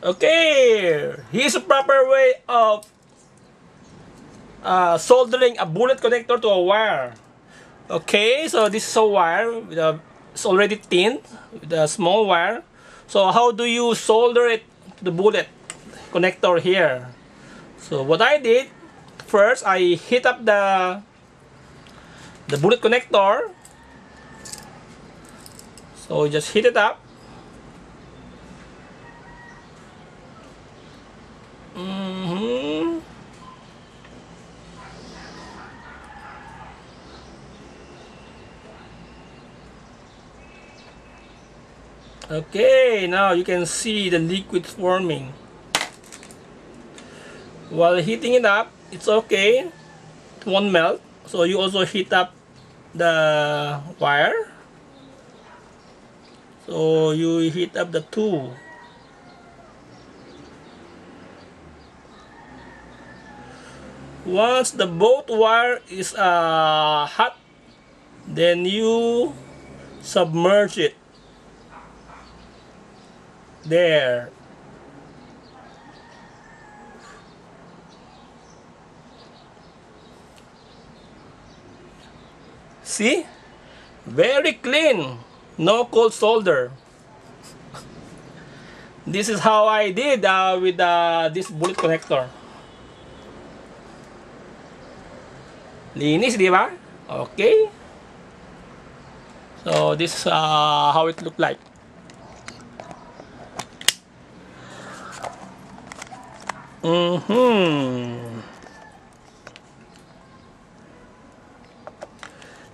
Okay, here's a proper way of uh, soldering a bullet connector to a wire. Okay, so this is a wire with a, it's already thin with a small wire. So how do you solder it to the bullet connector here? So what I did, first I heat up the the bullet connector. So just heat it up. Mm -hmm. Okay, now you can see the liquid forming. While heating it up, it's okay. It won't melt. So you also heat up the wire. So you heat up the two. Once the both wire is uh, hot, then you submerge it. There. See? Very clean. No cold solder this is how I did uh, with uh, this bullet connector linis di ba okay so this is uh, how it look like Mm-hmm.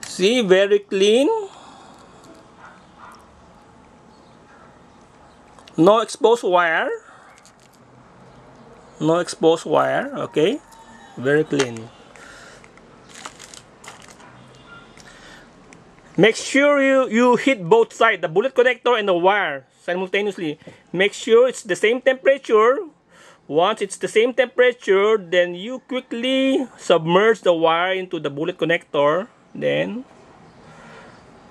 See, very clean. No exposed wire. No exposed wire, okay? Very clean. Make sure you, you hit both sides, the bullet connector and the wire simultaneously. Make sure it's the same temperature once it's the same temperature, then you quickly submerge the wire into the bullet connector, then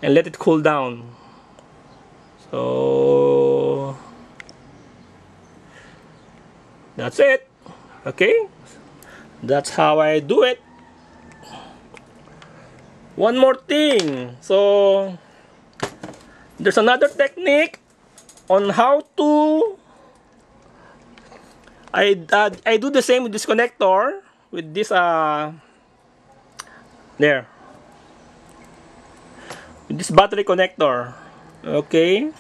and let it cool down. So that's it. Okay, that's how I do it. One more thing. So there's another technique on how to I uh, I do the same with this connector with this uh there. With this battery connector. Okay.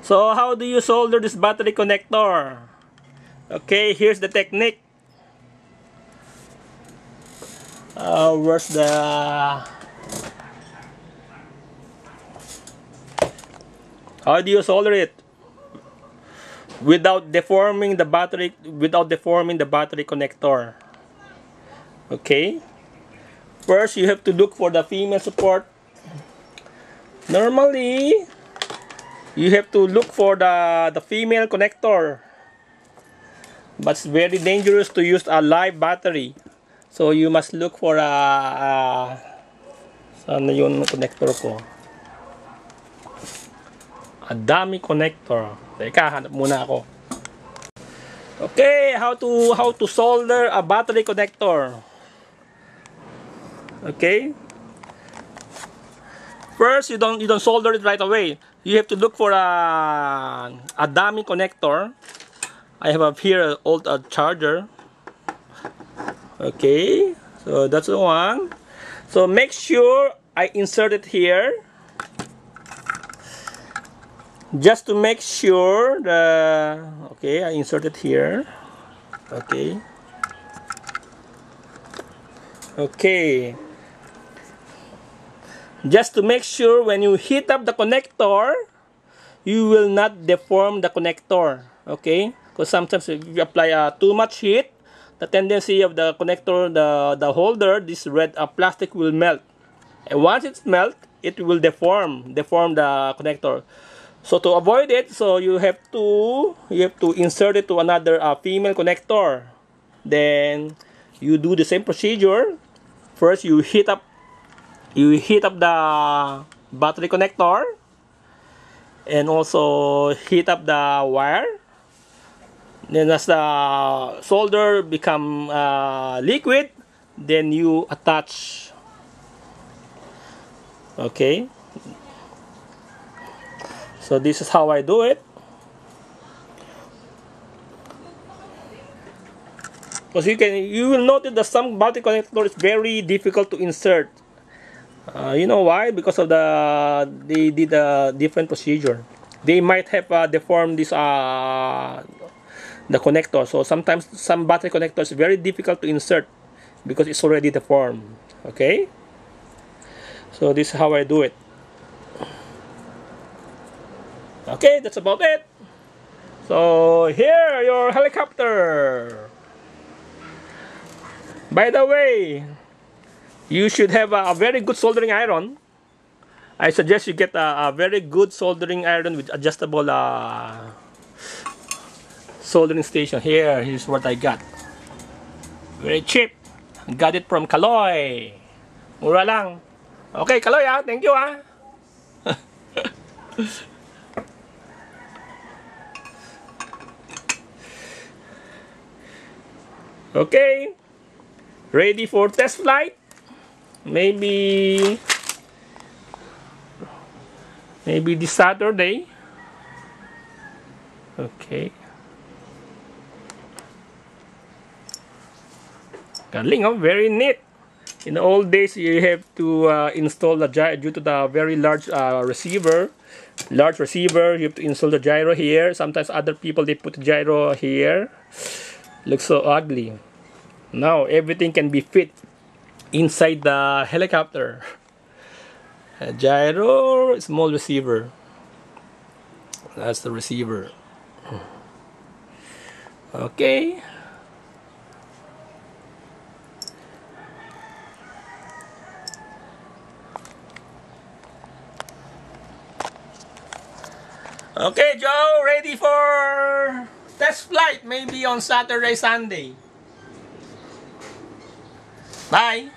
So how do you solder this battery connector okay here's the technique uh, where's the How do you solder it? Without deforming the battery, without deforming the battery connector. Okay. First, you have to look for the female support. Normally, you have to look for the, the female connector. But it's very dangerous to use a live battery. So, you must look for a, a yung connector ko? Ang dami connector. Teka, hanap muna ako. Okay, how to how to solder a battery connector. Okay? First, you don't you don't solder it right away. You have to look for a a dummy connector. I have up here an old uh, charger. Okay, so that's the one. So make sure I insert it here. Just to make sure the okay I insert it here. Okay. Okay. Just to make sure when you heat up the connector you will not deform the connector. Okay because sometimes if you apply uh, too much heat the tendency of the connector the the holder this red uh, plastic will melt and once it's melt it will deform deform the connector so to avoid it, so you have to you have to insert it to another uh, female connector. Then you do the same procedure. First you heat up you heat up the battery connector and also heat up the wire then as the solder become uh, liquid then you attach. Okay. So this is how I do it. Because you can you will notice that some battery connector is very difficult to insert. Uh, you know why? Because of the they did a different procedure. They might have uh, deformed this uh, the connector. So sometimes some battery connectors very difficult to insert because it's already deformed. Okay? So this is how I do it. Okay that's about it. So here your helicopter. By the way you should have a, a very good soldering iron. I suggest you get a, a very good soldering iron with adjustable uh, soldering station. Here here's what I got. Very cheap. Got it from Kaloy. Mura lang. Okay Kaloy ah. Thank you ah. Okay. Ready for test flight? Maybe maybe this Saturday. Okay Galing, oh, very neat. In the old days, you have to uh, install the gyro due to the very large uh, receiver. Large receiver, you have to install the gyro here. Sometimes other people, they put gyro here. Looks so ugly. Now, everything can be fit inside the helicopter. A gyro, small receiver. That's the receiver. Okay. Okay, Joe, ready for test flight maybe on Saturday, Sunday. Bye.